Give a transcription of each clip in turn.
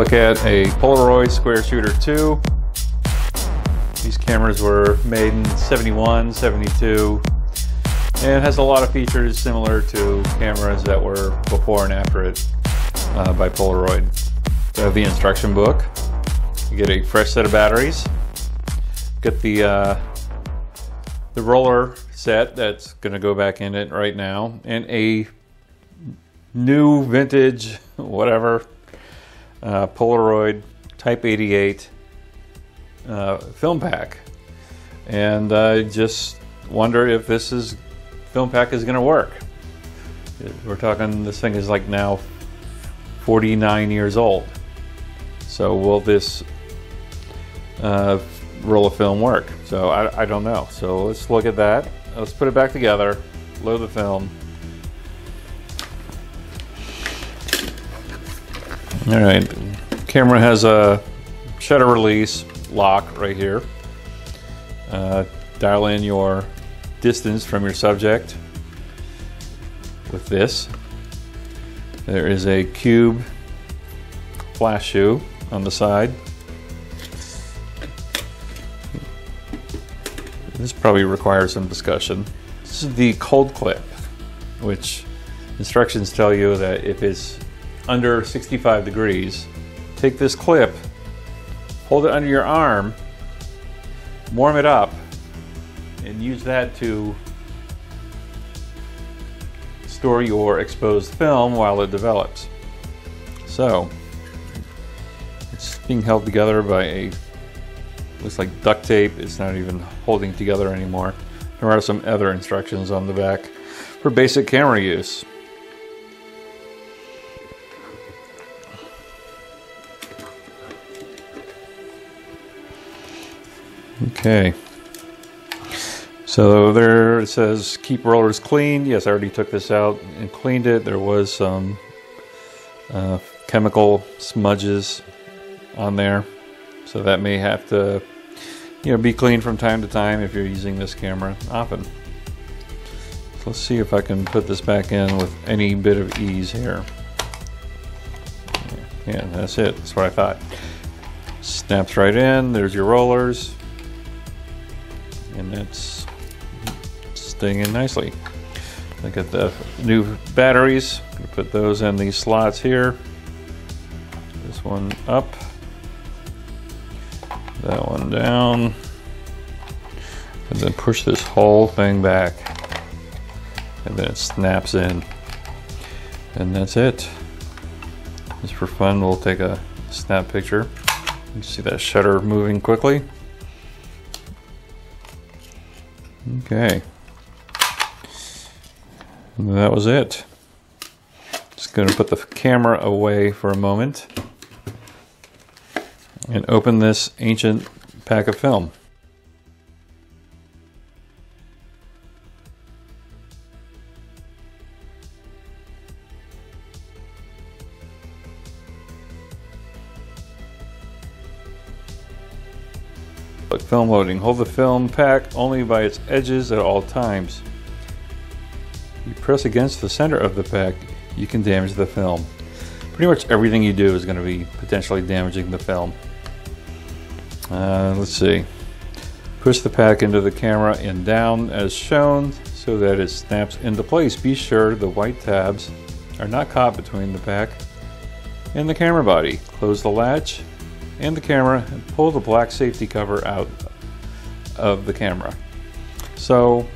look at a Polaroid Square Shooter 2. These cameras were made in 71, 72, and has a lot of features similar to cameras that were before and after it uh, by Polaroid. So have the instruction book. You get a fresh set of batteries. Get the uh, the roller set that's going to go back in it right now, and a new vintage whatever uh, Polaroid Type 88 uh, film pack, and I just wonder if this is film pack is going to work. We're talking this thing is like now 49 years old. So will this uh, roll of film work? So I, I don't know. So let's look at that. Let's put it back together, load the film. All right, camera has a shutter release lock right here. Uh, dial in your distance from your subject with this. There is a cube flash shoe on the side. This probably requires some discussion. This is the cold clip, which instructions tell you that if it's under 65 degrees, take this clip, hold it under your arm, warm it up, and use that to store your exposed film while it develops. So, it's being held together by a, looks like duct tape. It's not even holding together anymore. There are some other instructions on the back for basic camera use. Okay. So there it says keep rollers clean. Yes, I already took this out and cleaned it. There was some uh, chemical smudges on there, so that may have to, you know, be cleaned from time to time if you're using this camera often. So let's see if I can put this back in with any bit of ease here. Yeah, that's it. That's what I thought. Snaps right in. There's your rollers, it's staying in nicely. Look at the new batteries. Put those in these slots here. This one up. That one down. And then push this whole thing back. And then it snaps in. And that's it. Just for fun, we'll take a snap picture. You see that shutter moving quickly. Okay. That was it. Just going to put the camera away for a moment and open this ancient pack of film. Look, film loading. Hold the film pack only by its edges at all times you press against the center of the pack, you can damage the film. Pretty much everything you do is going to be potentially damaging the film. Uh, let's see. Push the pack into the camera and down as shown so that it snaps into place. Be sure the white tabs are not caught between the pack and the camera body. Close the latch and the camera and pull the black safety cover out of the camera. So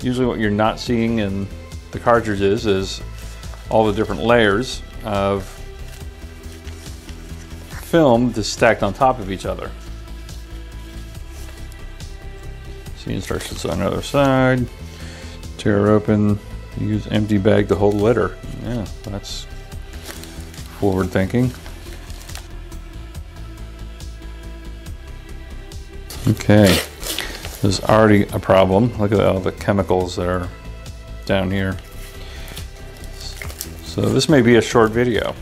usually what you're not seeing in the cartridges is all the different layers of film just stacked on top of each other. See instructions on the other side. Tear open. Use empty bag to hold litter. Yeah, that's forward thinking. Okay. There's already a problem. Look at all the chemicals that are down here. So this may be a short video.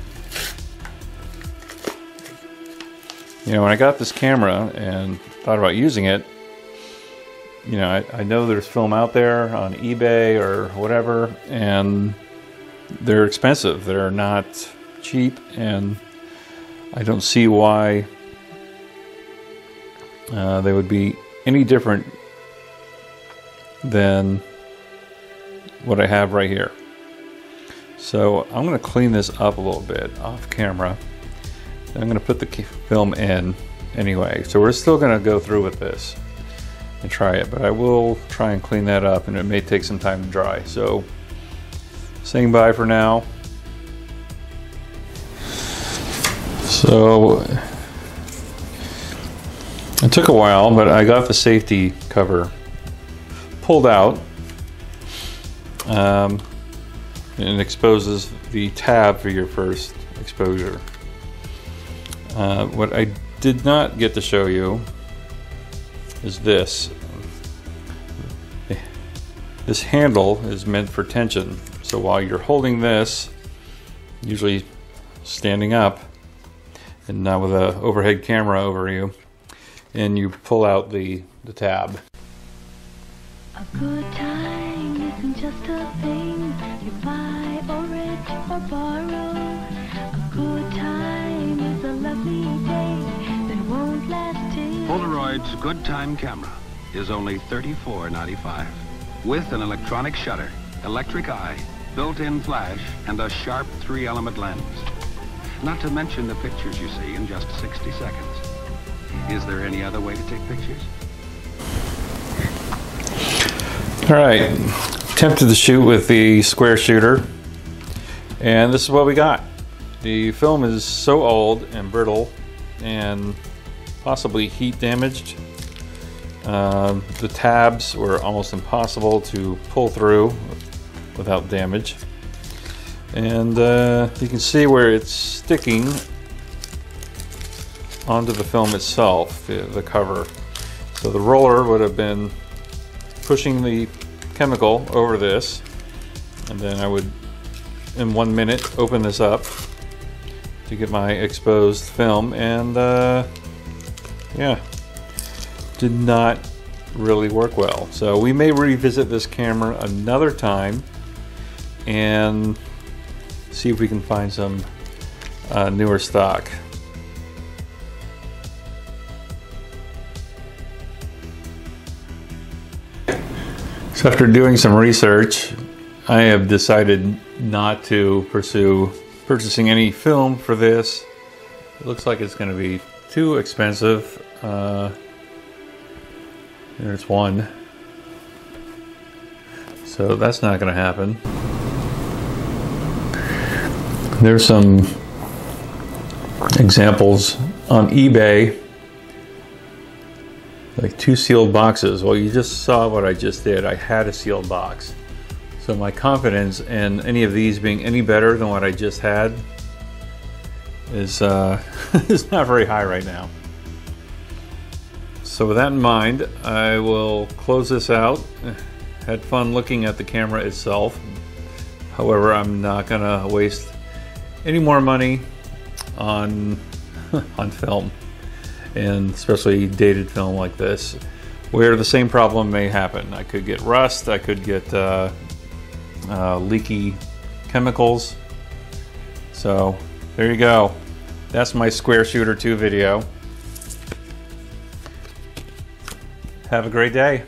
You know, when I got this camera and thought about using it, you know, I, I know there's film out there on eBay or whatever, and they're expensive. They're not cheap, and I don't see why uh, they would be any different than what I have right here. So I'm going to clean this up a little bit off camera. I'm going to put the film in anyway. So we're still going to go through with this and try it, but I will try and clean that up and it may take some time to dry. So saying bye for now. So it took a while, but I got the safety cover pulled out. Um, and exposes the tab for your first exposure. Uh, what I did not get to show you is this. This handle is meant for tension. So while you're holding this, usually standing up, and now with an overhead camera over you, and you pull out the, the tab. A good time isn't just a thing you buy or rent or borrow. A good time is a lovely day that won't last till... Polaroid's Good Time camera is only $34.95 with an electronic shutter, electric eye, built-in flash, and a sharp three-element lens. Not to mention the pictures you see in just 60 seconds. Is there any other way to take pictures? All right, attempted to shoot with the square shooter, and this is what we got. The film is so old and brittle and possibly heat damaged. Um, the tabs were almost impossible to pull through without damage. And uh, you can see where it's sticking onto the film itself, the, cover. So the roller would have been pushing the chemical over this and then I would in one minute open this up to get my exposed film and uh, yeah did not really work well so we may revisit this camera another time and see if we can find some uh, newer stock So after doing some research, I have decided not to pursue purchasing any film for this. It looks like it's going to be too expensive. Uh, there's one. So that's not going to happen. There's some examples on eBay like two sealed boxes. Well, you just saw what I just did. I had a sealed box. So my confidence in any of these being any better than what I just had is, uh, is not very high right now. So with that in mind, I will close this out. Had fun looking at the camera itself. However, I'm not gonna waste any more money on on film and especially dated film like this, where the same problem may happen. I could get rust, I could get uh, uh, leaky chemicals. So there you go. That's my Square Shooter 2 video. Have a great day.